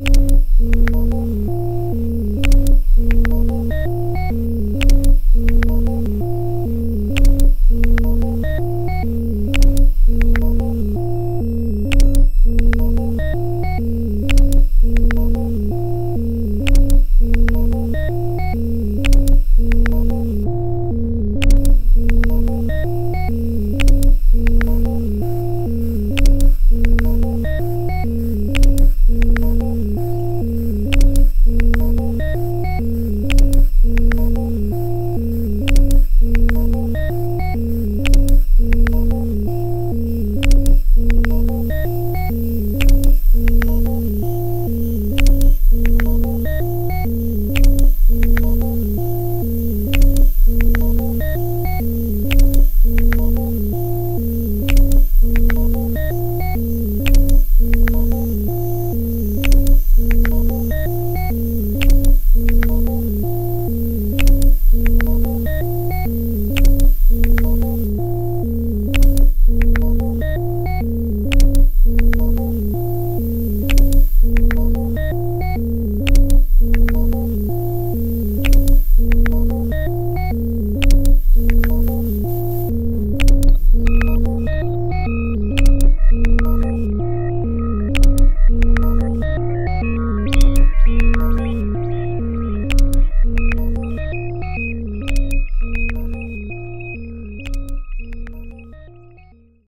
you.